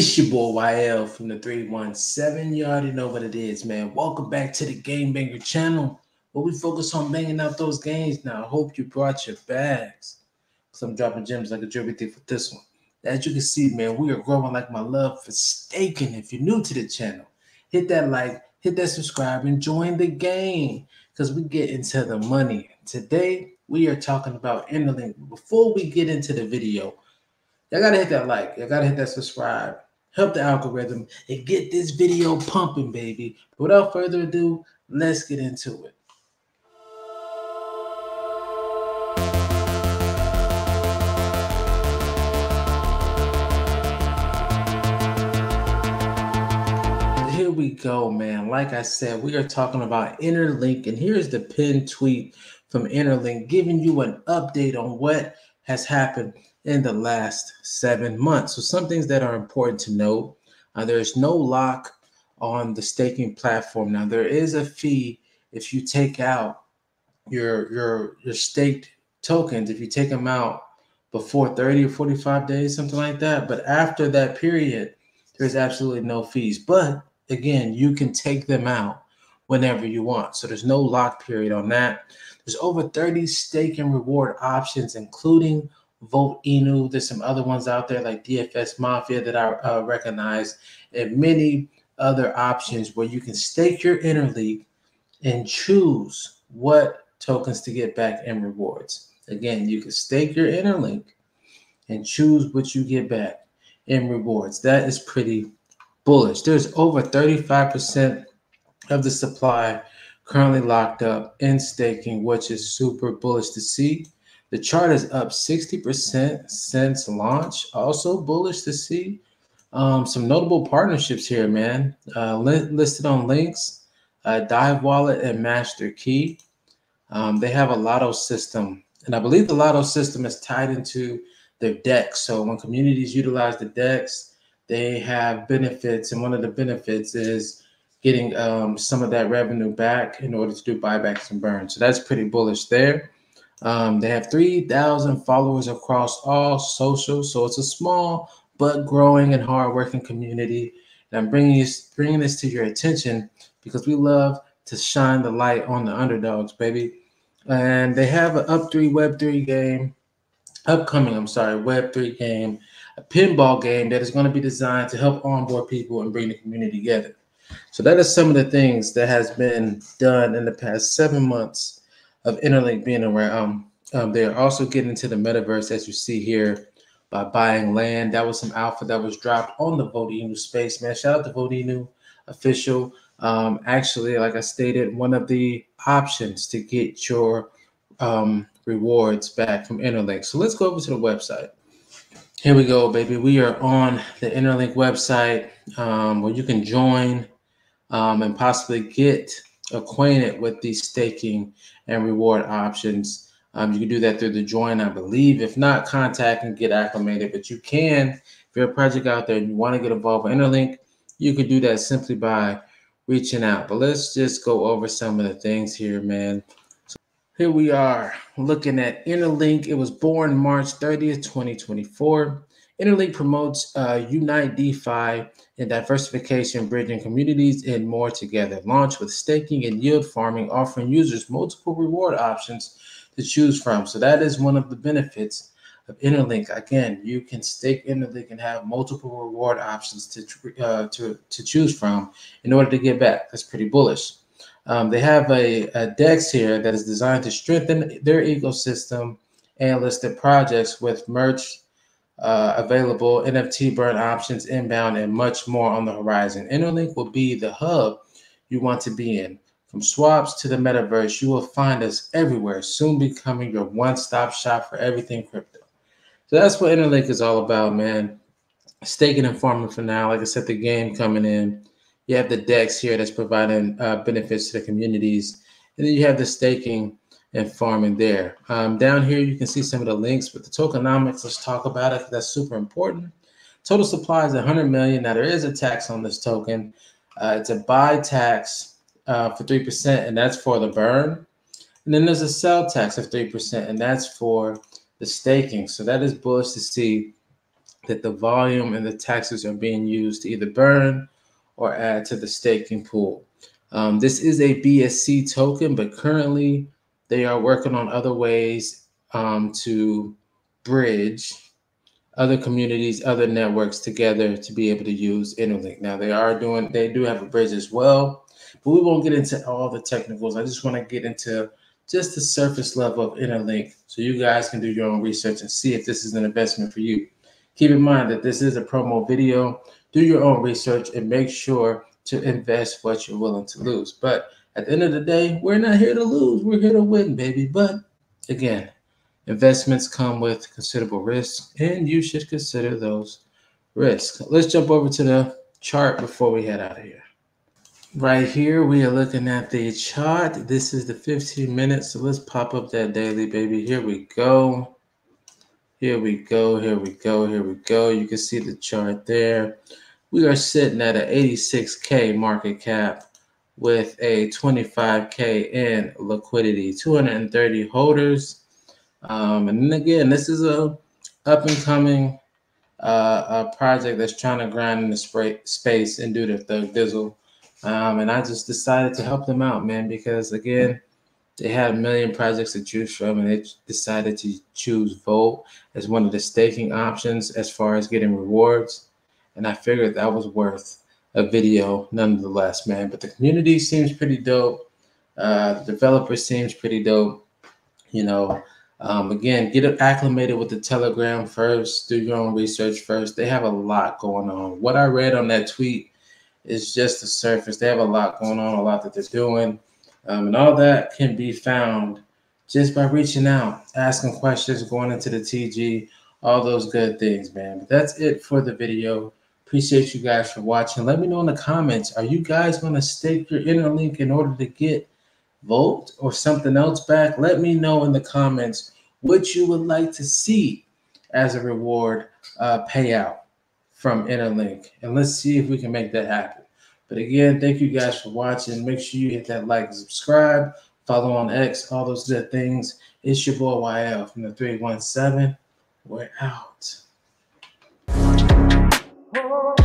It's your boy YL from the 317. You already know what it is, man. Welcome back to the Gain Banger channel where we focus on banging out those games. Now, I hope you brought your bags because I'm dropping gems like a drippy thief for this one. As you can see, man, we are growing like my love for staking. If you're new to the channel, hit that like, hit that subscribe, and join the game because we get into the money. Today, we are talking about Interlink. Before we get into the video, Y'all gotta hit that like. Y'all gotta hit that subscribe. Help the algorithm and get this video pumping, baby. Without further ado, let's get into it. Here we go, man. Like I said, we are talking about Interlink, and here's the pinned tweet from Interlink giving you an update on what has happened in the last seven months. So, some things that are important to note uh, there's no lock on the staking platform. Now, there is a fee if you take out your your your staked tokens, if you take them out before 30 or 45 days, something like that. But after that period, there's absolutely no fees. But again, you can take them out whenever you want. So there's no lock period on that. There's over 30 stake and reward options, including Volt Inu. There's some other ones out there like DFS Mafia that I uh, recognize, and many other options where you can stake your interlink and choose what tokens to get back in rewards. Again, you can stake your interlink and choose what you get back in rewards. That is pretty bullish. There's over 35% of the supply currently locked up in staking, which is super bullish to see. The chart is up 60% since launch. Also bullish to see um, some notable partnerships here, man. Uh, li- listed on links, uh, Dive Wallet and Master Key. Um, they have a lotto system, and I believe the lotto system is tied into their DEX. So when communities utilize the DEX, they have benefits, and one of the benefits is getting um, some of that revenue back in order to do buybacks and burns. So that's pretty bullish there. Um, they have 3,000 followers across all socials, so it's a small but growing and hardworking community. And I'm bringing this, bringing this to your attention because we love to shine the light on the underdogs, baby. And they have an up three Web three game, upcoming. I'm sorry, Web three game, a pinball game that is going to be designed to help onboard people and bring the community together. So that is some of the things that has been done in the past seven months of Interlink being around. Um, um, they're also getting into the metaverse, as you see here, by buying land. That was some alpha that was dropped on the Volt Inu space, man. Shout out to Volt Inu official. Um, actually, like I stated, one of the options to get your um, rewards back from Interlink. So let's go over to the website. Here we go, baby. We are on the Interlink website um, where you can join um, and possibly get acquainted with these staking and reward options. Um, you can do that through the join, I believe. If not, contact and get acclimated. But you can, if you're a project out there and you want to get involved with Interlink, you can do that simply by reaching out. But let's just go over some of the things here, man. So here we are looking at Interlink. It was born March 30th, 2024. Interlink promotes uh, Unite DeFi and diversification, bridging communities and more together. Launch with staking and yield farming, offering users multiple reward options to choose from. So that is one of the benefits of Interlink. Again, you can stake Interlink and have multiple reward options to uh, to to choose from in order to get back. That's pretty bullish. Um, they have a, a DEX here that is designed to strengthen their ecosystem and listed projects with merch uh, available, NFT burn options inbound, and much more on the horizon. Interlink will be the hub you want to be in. From swaps to the metaverse, you will find us everywhere, soon becoming your one stop shop for everything crypto. So that's what Interlink is all about, man. Staking and farming for now. Like I said, the game coming in. You have the DEX here that's providing uh, benefits to the communities. And then you have the staking and farming there. Um, down here, you can see some of the links with the tokenomics. Let's talk about it. That's super important. Total supply is 100 million. Now there is a tax on this token. Uh, it's a buy tax uh, for 3%, and that's for the burn. And then there's a sell tax of 3%, and that's for the staking. So that is bullish to see that the volume and the taxes are being used to either burn or add to the staking pool. Um, this is a BSC token, but currently they are working on other ways um, to bridge other communities, other networks together to be able to use Interlink. Now they are doing, they do have a bridge as well, but we won't get into all the technicals. I just want to get into just the surface level of Interlink so you guys can do your own research and see if this is an investment for you. Keep in mind that this is a promo video. Do your own research and make sure to invest what you're willing to lose. But at the end of the day, we're not here to lose. We're here to win, baby. But again, investments come with considerable risk, and you should consider those risks. Let's jump over to the chart before we head out of here. Right here, we are looking at the chart. This is the 15 minutes. So let's pop up that daily, baby. Here we go. Here we go. Here we go. Here we go. You can see the chart there. We are sitting at an 86K market cap with a 25K in liquidity, 230 holders. Um, and again, this is a up and coming uh, a project that's trying to grind in the spray, space and do the thug dizzle. Um, and I just decided to help them out, man, because again, they had a million projects to choose from, and they decided to choose Volt as one of the staking options as far as getting rewards. And I figured that was worth a video nonetheless, man. But the community seems pretty dope. Uh, the developer seems pretty dope. You know, um, again, get acclimated with the Telegram first. Do your own research first. They have a lot going on. What I read on that tweet is just the surface. They have a lot going on, a lot that they're doing. Um, and all that can be found just by reaching out, asking questions, going into the TG, all those good things, man. But that's it for the video. Appreciate you guys for watching. Let me know in the comments. Are you guys going to stake your interlink in order to get Volt or something else back? Let me know in the comments what you would like to see as a reward uh, payout from Interlink. And let's see if we can make that happen. But again, thank you guys for watching. Make sure you hit that like subscribe. Follow on X, all those good things. It's your boy YL from the 317. We're out. Oh.